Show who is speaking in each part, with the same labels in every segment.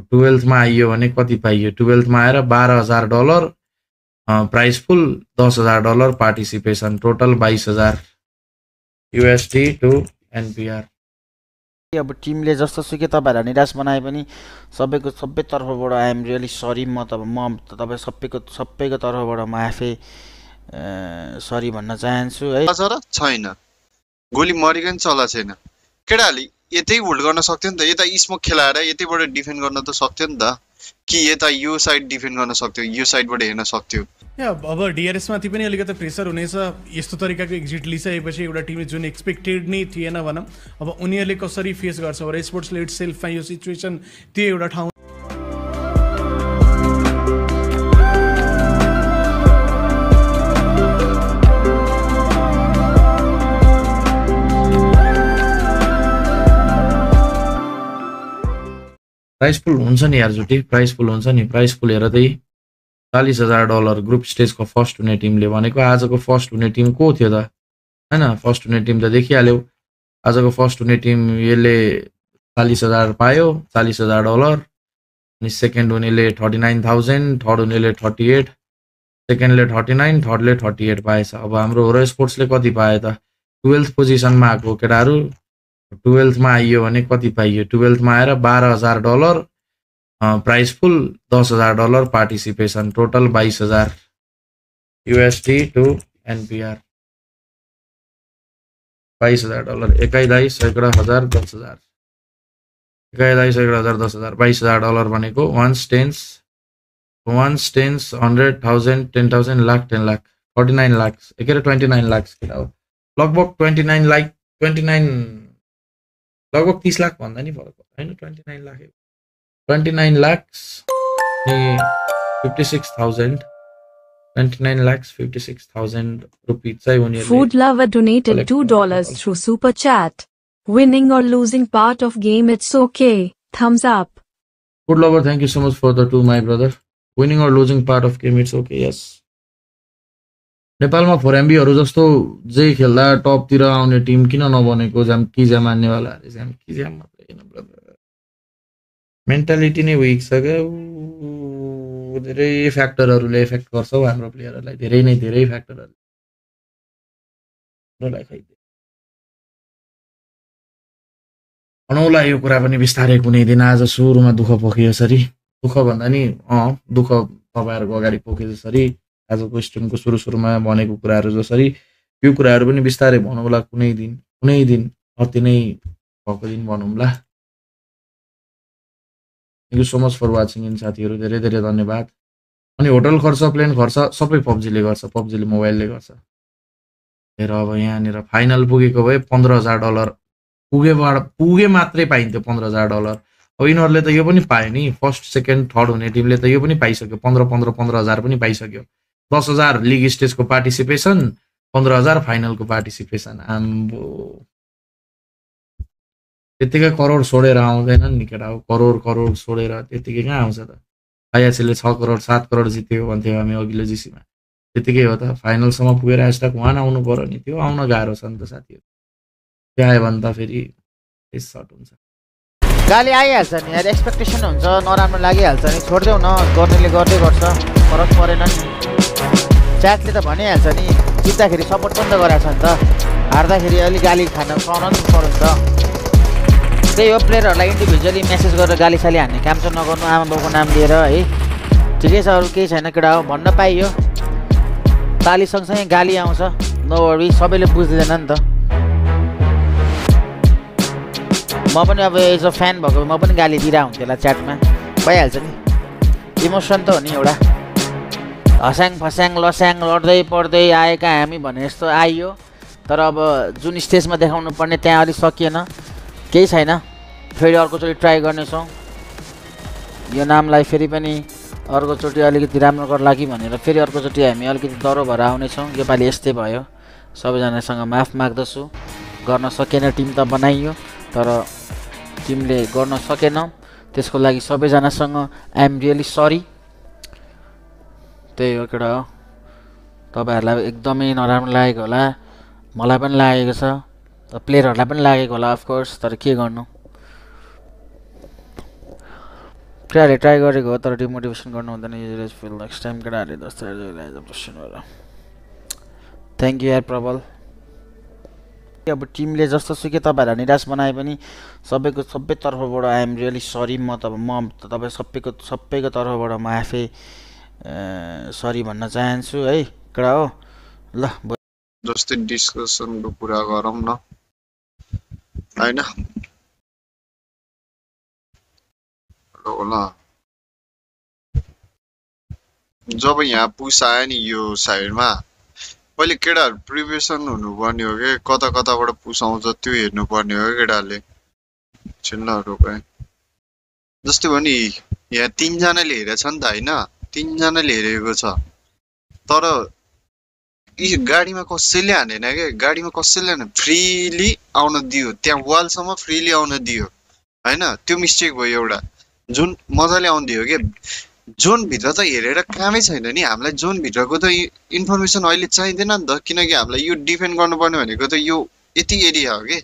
Speaker 1: टुवेल्थमा आइयो भने कति पाइयो? टुवेल्थमा आएर बाह्र हजार डलर प्राइस फुल दस हजार डलर पार्टिसिपेसन टोटल बाइस हजार। युएसडी टु एनपिआर
Speaker 2: अब टिमले जस्तो सुकै तपाईँहरूलाई निराश बनाए पनि सबैको सबै तर्फबाट आइएम रियली सरी म त म तपाईँ सबैको सबैको तर्फबाट म आफै सरी भन्न चाहन्छु है।
Speaker 3: छैन। गोली मरिकन चला छैन। केटाहरूले यतै होल्ड गर्न सक्थ्यो नि त। यता स्मोक खेलाएर यतैबाट डिफेन्ड गर्न त सक्थ्यो नि त। कि यता यो साइड डिफेन्ड गर्न सक्थ्यो यो साइडबाट हेर्न सक्थ्यो।
Speaker 4: अब डिआरएसमाथि पनि अलिकति प्रेसर हुनेछ। यस्तो तरिकाको एक्जिट लिइसकेपछि एउटा टिमले जुन एक्सपेक्टेड नै थिएन भनौँ अब उनीहरूले कसरी फेस गर्छ? र स्पोर्ट्सले इट सेल्फमा यो सिचुएसन त्यो एउटा ठाउँ
Speaker 1: प्राइस फुल हुन्छ नि यारचोटि? प्राइस फुल हुन्छ नि? प्राइस फुल हेर त्यही चालिस हजार डलर ग्रुप स्टेजको फर्स्ट हुने टिमले भनेको आजको फर्स्ट हुने टिम को थियो त? होइन फर्स्ट हुने टिम त देखिहाल्यौ। आजको फर्स्ट हुने टिम यसले चालिस हजार पायो चालिस हजार डलर अनि सेकेन्ड हुनेले थर्टी नाइन थाउजन्ड थर्ड हुनेले थर्टी एट सेकेन्डले थर्टी नाइन थर्डले थर्टी एट पाएछ। अब हाम्रो होरो स्पोर्ट्सले कति पायो त? टुवेल्थ पोजिसनमा आएको केटाहरू। टुवेल्थमा आइयो भने कति पाइयो? टुवेल्थमा आएर बाह्र हजार डलर प्राइस फुल दस हजार डलर पार्टिसिपेसन टोटल बाइस हजार। युएसडी टु एनपिआर बाइस हजार डलर एकाइ दाई सैकडा हजार दस हजार। एकाइ दाई सैकडा हजार दस हजार। बाइस हजार डलर भनेको ones tens ones tens hundred thousand ten thousand lakh ten lakh forty nine lakhs एकै ट्वेन्टी नाइन लाक्स किन हो। लगभग twenty nine lakh twenty nine लगभग तिस लाख भन्दा नि फरक होइन twenty nine lakh twenty nine lakhs fifty six thousand twenty nine lakhs 56,000 rupees चाहिँ उनीहरूले
Speaker 5: Food lover donated two dollars through super chat. Winning or losing part of game, it's okay. Thumbs up.
Speaker 1: Food lover, thank you so much for the two, my brother. Winning or losing part of game, it's okay. Yes. नेपालमा four एमबीहरू जस्तो जे खेल्दा टपतिर आउने team किन नबनेको ज्याम कि ज्याम मान्नेवालाहरूले ज्याम कि ज्याम mentality नै विक छ क्या। धेरै फ्याक्टरहरूले एफेक्ट गर्छ हौ हाम्रो प्लेयरहरूलाई धेरै नै धेरै फ्याक्टरहरूले भनौँला यो कुरा पनि बिस्तारै कुनै दिन। आज सुरुमा दुःख पोखे यसरी दुःख भन्दा नि अँ दुःख तपाईँहरूको अगाडि पोखे जसरी आजको स्टुडेन्टको सुरु सुरुमा भनेको कुराहरू जसरी यो कुराहरू पनि बिस्तारै भनौँला कुनै दिन कुनै दिन अति नै भएको दिन भनौँला। Thank you so much for watching in साथीहरू धेरै धेरै धन्यवाद। अनि होटल खर्च प्लेन खर्च सबै पब्जीले गर्छ पब्जीले मोबाइलले गर्छ। हेर अब यहाँनिर फाइनल पुगेको भए पन्ध्र हजार डलर। पुगेबाट पुगे मात्रै पाइन्थ्यो पन्ध्र हजार डलर। अब यिनीहरूले त यो पनि पायो नि। फर्स्ट सेकेन्ड थर्ड हुने टिमले त यो पनि पाइसक्यो। पन्ध्र पन्ध्र पन्ध्र हजार पनि पाइसक्यो। दस हजार लिग स्टेजको पार्टिसिपेसन पन्ध्र हजार फाइनलको पार्टिसिपेसन। आम्बो। त्यत्तिकै करोड छोडेर आउँदैनन् नि केटा। हो करोड करोड छोडेर त्यत्तिकै कहाँ आउँछ त? आइएसएलले छ करोड सात करोड जित्यो भन्थ्यो हामी अघिल्लो जिसीमा। त्यतिकै हो त। फाइनलसम्म पुगेर एस्टाक वान आउनु पऱ्यो नि। त्यो आउन गाह्रो छ नि त साथीहरू। त्यो आयो भने त फेरि सर्ट हुन्छ।
Speaker 2: गाली आइहाल्छ नि। एक्सपेक्टेसन हुन्छ। नराम्रो लागिहाल्छ नि। छोडिदेऊ न। गर्नेले गर्दै गर्छ। फरक परेन नि। च्याटले त भनिहाल्छ नि जित्दाखेरि सपोर्ट पनि त गराएको छ नि त। हार्दाखेरि अलिक गाली खान सहन पनि नि त त्यही हो प्लेयरहरूलाई इन्डिभिजुअली मेसेज गरेर गाली साली हान्ने काम चाहिँ नगर्नु आमा बाउको नाम लिएर है। ठिकै छ अरू केही छैन केटा हो भन्न पाइयो। ताली सँगसँगै गाली आउँछ नोवरी सबैले बुझ्दैन नि त। म पनि अब एज अ फ्यान भएको म पनि गाली दिइरहेको हुन्थेँ होला च्याटमा भइहाल्छ नि। इमोसन त हो नि एउटा। हस्याङ फस्याङ लस्याङ लड्दै पढ्दै आएका हामी भने जस्तो आइयो। तर अब जुन स्टेजमा देखाउनु पर्ने त्यहाँ अलिक सकिएन। केही छैन। फेरि अर्कोचोटि ट्राई गर्नेछौँ। यो नामलाई फेरि पनि अर्कोचोटि अलिकति राम्रो गर्ला कि भनेर फेरि अर्कोचोटि हामी अलिकति डह्रो भएर आउनेछौँ। योपालि यस्तै भयो। सबैजनासँग माफ माग्दछु। गर्न सकेन टिम त बनाइयो तर टिमले गर्न सकेन। त्यसको लागि सबैजनासँग आइएम रियली सरी। त्यही हो केटा हो। तपाईँहरूलाई एकदमै नराम्रो लागेको होला। मलाई पनि लागेको छ। प्लेयरहरूलाई पनि लागेको होला अफकोर्स तर के गर्नु? केटाहरूले ट्राई गरेको हो तर डिमोटिभेसन गर्नु हुँदैन। युजलेस फिल नेक्स्ट टाइम केटाहरूले जस्तो थ्याङ्क यू यार प्रबल। अब टिमले जस्तो सुकै तपाईँहरूलाई निराश बनाए पनि सबैको सबै तर्फबाट आइएम रियली सरी म त म तपाईँ सबैको सबैको तर्फबाट म आफै सरी भन्न चाहन्छु है केटा हो? ल
Speaker 3: जस्तै डिस्कसनको कुरा गरौँ न। होइन? जब यहाँ पुस आयो नि यो साइडमा पहिले केटाहरू प्रिपेरेसन हुनुपर्ने हो कि? कता कताबाट पुस आउँछ त्यो हेर्नुपर्ने हो केटाहरूले भयो जस्तै भयो नि यहाँ तिनजनाले हेरेछ नि त होइन? तिनजनाले हेरेको छ। तर यी गाडीमा कसैले हानेन क्या गाडीमा कसैले हाने फ्रिली आउन दियो। त्यहाँ वालसम्म फ्रिली आउन दियो। होइन? त्यो मिस्टेक भयो एउटा। जुन मजाले आउन दियो क्या जोनभित्र त हेरेर कामै छैन नि। हामीलाई जोनभित्रको त इन्फर्मेसन अहिले चाहिँदैन नि त। किनकि हामीलाई यो डिफेन्ड गर्नुपर्ने भनेको त यो यति एरिया हो कि?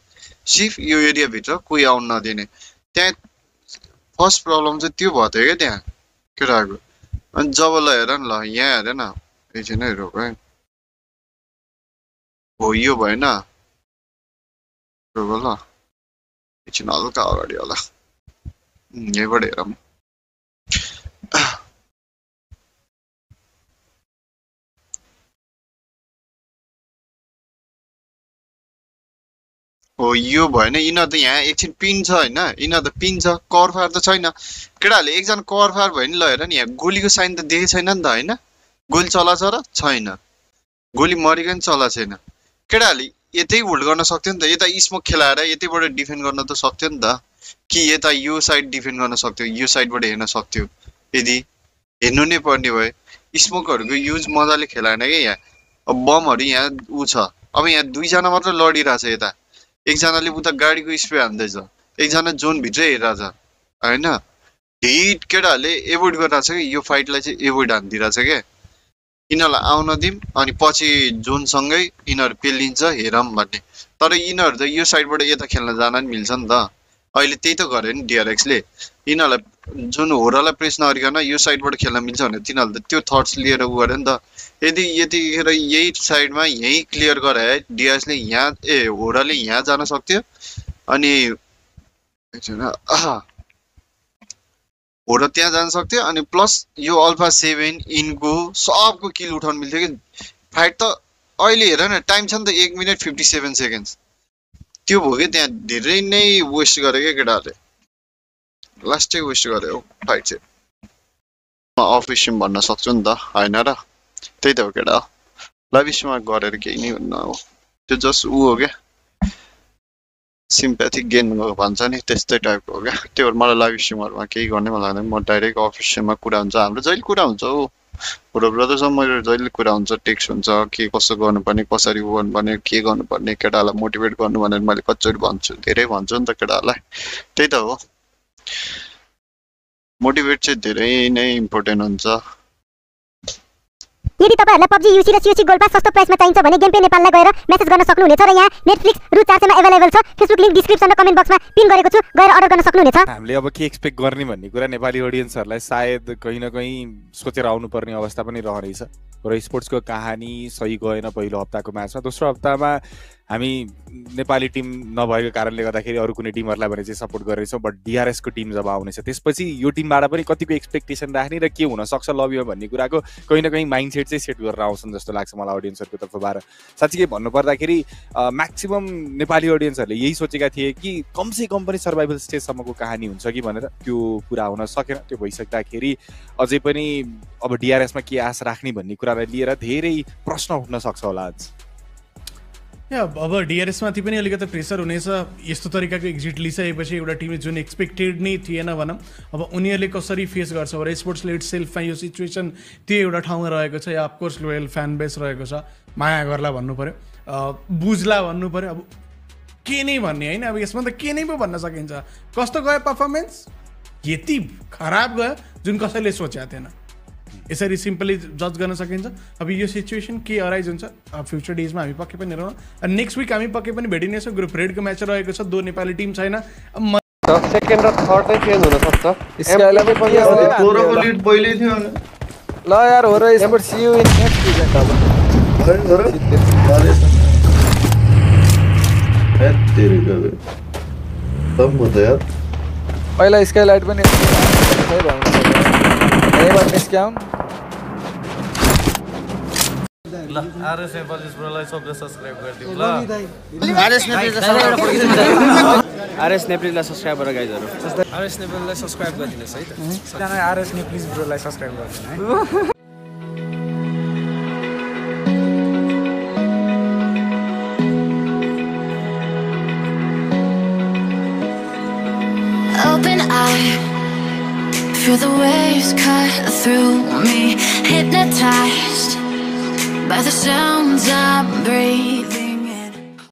Speaker 3: सिर्फ यो एरियाभित्र कोही आउन नदिने। त्यहाँ फर्स्ट प्रब्लम चाहिँ त्यो भयो थियो क्या त्यहाँ? केटाहरूको। अनि जब ल हेर न ल यहाँ हेर न। एकछिन रोक है। हो यो भएन। रोक ल। एकछिन हल्का अगाडि होला यहीँबाट हेरौँ। हो यो भएन यिनीहरू त यहाँ एकछिन पिन छ होइन यिनीहरू त पिन छ कभर फायर त छैन केटाहरूले एकजना कभर फायर भयो नि ल हेर नि यहाँ गोलीको साइन त देखेको छैन नि त होइन गोली चलाएको छ र छैन गोली मरेको नि चलाएको छैन केटाहरूले यतै होल्ड गर्न सक्थ्यो नि त यता स्मोक खेलाएर यतैबाट डिफेन्ड गर्न त सक्थ्यो नि त कि यता यो साइड डिफेन्ड गर्न सक्थ्यो यो साइडबाट हेर्न सक्थ्यो यदि हेर्नु नै पर्ने भयो स्मोकहरूको युज मजाले खेलाएन क्या यहाँ अब बमहरू यहाँ ऊ छ अब यहाँ दुईजना मात्र लडिरहेछ यता एकजनाले उता गाडीको स्प्रे हान्दैछ। एकजना जोनभित्रै हेरिरहेछ होइन? हिट केटाहरूले एभोइड गरिरहेछ कि? यो फाइटलाई चाहिँ एभोइड हानिदिइरहेछ क्या यिनीहरूलाई आउन दिउँ अनि पछि जोनसँगै यिनीहरू पेलिन्छ हेरौँ भन्ने। तर यिनीहरू त यो साइडबाट यता खेल्न जान नि मिल्छ नि त। अहिले त्यही त गर्यो नि डिआरएक्सले यिनीहरूलाई जुन होरालाई प्रेस नगरिकन यो साइडबाट खेल्न मिल्छ भने तिनीहरूले त त्यो थट्स लिएर उ गर्यो नि त। यदि यतिखेर यही साइडमा यहीँ क्लियर गराए डिआरएसले यहाँ ए होराले यहाँ जान सक्थ्यो अनि। होरा त्यहाँ जान सक्थ्यो अनि प्लस यो अल्फा सेभेन इनको सबको किल उठाउनु मिल्थ्यो कि। फाइट त अहिले हेर न टाइम छ नि त एक मिनट फिफ्टी सेभेन सेकेन्ड्स त्यो भयो कि त्यहाँ धेरै नै वेस्ट गर्यो क्या केटाहरूले। लास्टै गर्यो हौ फाइट चाहिँ म अफिसियम भन्न सक्छु नि त होइन र त्यही त हो केटा लाइभ स्ट्रिममा गरेर केही नै हुन्न अब त्यो जस्ट ऊ हो क्या सिम्प्याथिक गेन भन्छ नि त्यस्तै टाइपको हो क्या त्यो मलाई लाइभ स्ट्रिमहरूमा केही गर्ने मलाई लाग्दैन म डाइरेक्ट अफिसियलमा कुरा हुन्छ हाम्रो जहिले कुरा हुन्छ हौ हाम्रो ब्रदरसँग मेरो जहिले कुरा हुन्छ टेक्स्ट हुन्छ के कसो गर्नुपर्ने कसरी गर्नुपर्ने के गर्नुपर्ने केटाहरूलाई मोटिभेट गर्नु भनेर मैले कतिचोटि भन्छु धेरै भन्छु नि त केटाहरूलाई त्यही त हो मोटिभेट चाहिँ धेरै नै इम्पोर्टेन्ट हुन्छ।
Speaker 6: यदि तपाईँहरूलाई पब्जी युसी र सिओसी गोल्ड पास सस्तो प्राइसमा चाहिन्छ भने गेम पे नेपाललाई गएर मेसेज गर्न सक्नुहुनेछ र यहाँ नेटफ्लिक्स रु चार सयमा एभाइलेबल छ। फेसबुक लिङ्क डिस्क्रिप्सन र कमेन्ट बक्समा पिन गरेको छु गएर अर्डर गर्न सक्नुहुनेछ।
Speaker 7: हामीले अब के एक्सपेक्ट गर्ने भन्ने कुरा नेपाली अडियन्सहरूलाई सायद कहीँ न कहीँ सोचेर आउनुपर्ने अवस्था पनि रहनेछ। र स्पोर्ट्सको कहानी सही गएन पहिलो हप्ताको म्याचमा दोस्रो हप्तामा हामी नेपाली टिम नभएको कारणले गर्दाखेरि अरू कुनै टिमहरूलाई भने चाहिँ सपोर्ट गरेछौँ बट डिआरएसको टिम जब आउनेछ त्यसपछि यो टिमबाट पनि कतिको एक्सपेक्टेसन राख्ने र के हुनसक्छ लबीमा भन्ने कुराको कहीँ न कहीँ माइन्ड सेट चाहिँ सेट गरेर आउँछन् जस्तो लाग्छ मलाई अडियन्सहरूको तर्फबाट। साँच्चीकै भन्नुपर्दाखेरि म्याक्सिमम् नेपाली अडियन्सहरूले यही सोचेका थिए कि कमसे कम पनि सर्भाइभल स्टेजसम्मको कहानी हुन्छ कि भनेर त्यो पुरा हुन सकेन। त्यो भइसक्दाखेरि अझै पनि अब डिआरएसमा के आश राख्ने भन्ने कुरालाई लिएर धेरै प्रश्न उठ्न सक्छ होला आज।
Speaker 4: या अब डिआरएसमाथि पनि अलिकति प्रेसर हुनेछ। यस्तो तरिकाको एक्जिट लिइसकेपछि एउटा टिमले जुन एक्सपेक्टेड नै थिएन भनौँ अब उनीहरूले कसरी फेस गर्छ? र स्पोर्ट्स लेट सेल्फमा यो सिचुएसन त्यो एउटा ठाउँमा रहेको छ। Yeah of course loyal fan base रहेको छ। माया गर्ला भन्नु पऱ्यो बुझ्ला भन्नु पऱ्यो अब के नै भन्ने होइन? अब यसमा त के नै पो भन्न सकिन्छ। कस्तो गयो पर्फर्मेन्स यति खराब गयो जुन कसैले सोचेको थिएन। यसरी सिम्पली जज गर्न सकिन्छ। अब यो सिचुएसन के अराइज हुन्छ फ्युचर डेजमा हामी पक्कै पनि हेरौँ नेक्स्ट विक हामी पक्कै पनि भेटिनेछौँ ग्रुप रेडको म्याच रहेको छ। दो नेपाली टिम छैन।
Speaker 8: सेकेन्ड र थर्ड चाहिँ चेन्ज हुनसक्छ
Speaker 9: ल यार हो र इन नेक्स्ट इभेन्ट अब।
Speaker 10: तेरिका बे। तब हो त यार
Speaker 9: पहिला स्काइलाइट पनि सही भन्नु यहीँबाट निस्क्याउन्
Speaker 8: आरएस नेप्लीलाई सब्सक्राइब गर गाइजहरू
Speaker 11: आरएस नेपाललाई सब्सक्राइब गरिदिनुहोस् है। आरएस नेपालिज ब्रोलाई सब्सक्राइब गरिदिनु है।
Speaker 6: Open eye, feel the waves cut through me. Hypnotized. the sounds I breathe.